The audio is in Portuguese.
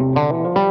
Música